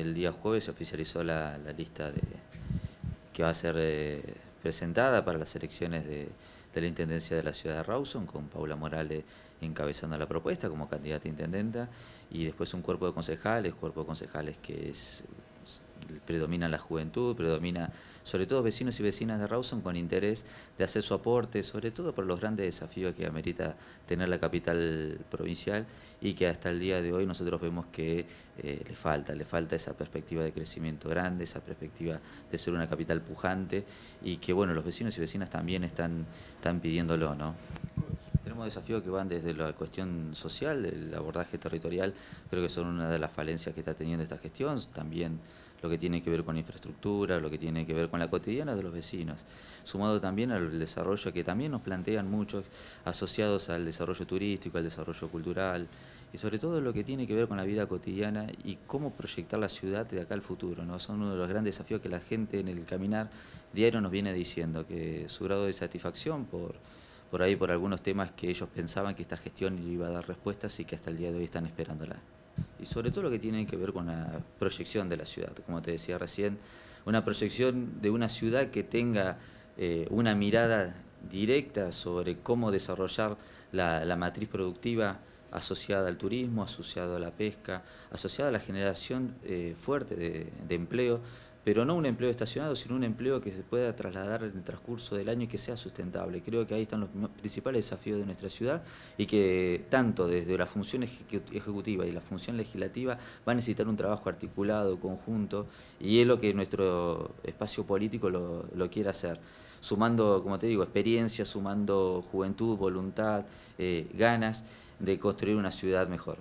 el día jueves se oficializó la, lista de, que va a ser eh, presentada para las elecciones de, la Intendencia de la ciudad de Rawson, con Paula Morales encabezando la propuesta como candidata a intendenta, y después un cuerpo de concejales, cuerpo de concejales que es predomina la juventud, predomina sobre todo vecinos y vecinas de Rawson con interés de hacer su aporte, sobre todo por los grandes desafíos que amerita tener la capital provincial y que hasta el día de hoy nosotros vemos que eh, le falta, le falta esa perspectiva de crecimiento grande, esa perspectiva de ser una capital pujante y que bueno, los vecinos y vecinas también están, están pidiéndolo, ¿no? Desafíos que van desde la cuestión social, del abordaje territorial, creo que son una de las falencias que está teniendo esta gestión, también lo que tiene que ver con infraestructura, lo que tiene que ver con la cotidiana de los vecinos, sumado también al desarrollo que también nos plantean muchos asociados al desarrollo turístico, al desarrollo cultural y sobre todo lo que tiene que ver con la vida cotidiana y cómo proyectar la ciudad de acá al futuro. Son uno de los grandes desafíos que la gente en el caminar diario nos viene diciendo, que su grado de satisfacción por por ahí por algunos temas que ellos pensaban que esta gestión iba a dar respuestas y que hasta el día de hoy están esperándola. Y sobre todo lo que tiene que ver con la proyección de la ciudad, como te decía recién, una proyección de una ciudad que tenga eh, una mirada directa sobre cómo desarrollar la, matriz productiva asociada al turismo, asociada a la pesca, asociada a la generación eh, fuerte de empleo, pero no un empleo estacionado, sino un empleo que se pueda trasladar en el transcurso del año y que sea sustentable. Creo que ahí están los principales desafíos de nuestra ciudad y que tanto desde la función ejecutiva y la función legislativa va a necesitar un trabajo articulado, conjunto, y es lo que nuestro espacio político lo, quiere hacer sumando, como te digo, experiencia, sumando juventud, voluntad, eh, ganas de construir una ciudad mejor.